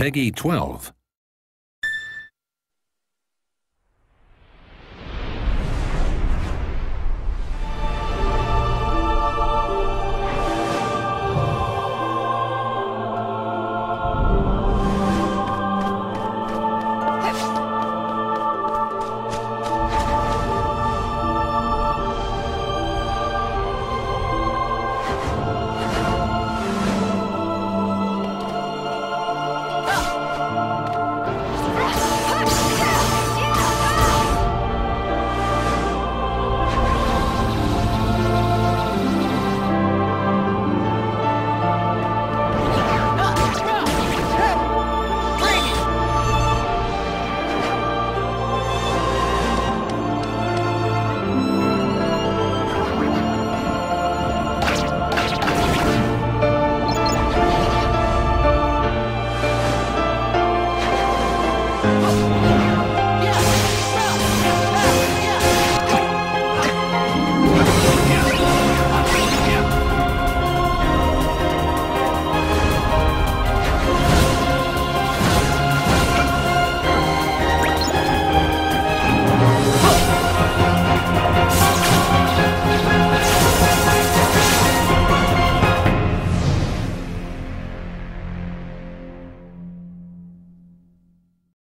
Peggy 12.